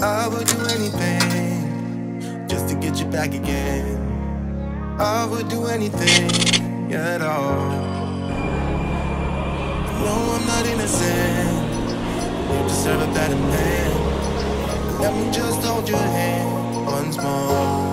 I would do anything just to get you back again. I would do anything at all. No, I'm not innocent. You deserve a better man. Let me just hold your hand once more.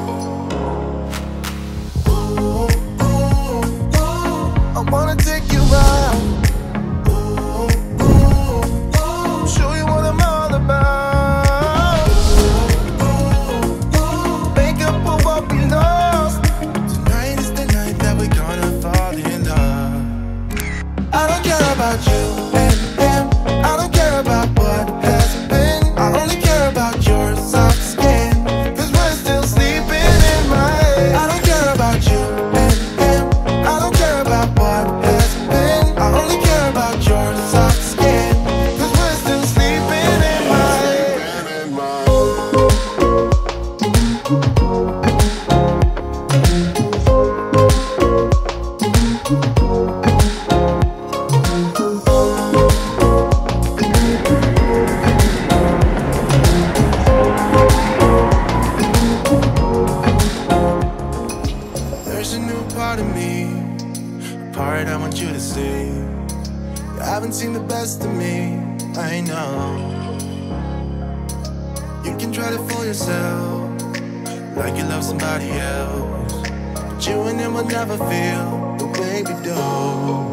Part of me, a part I want you to see. You haven't seen the best of me, I know. You can try to fool yourself, like you love somebody else. But you and him will never feel the way we do.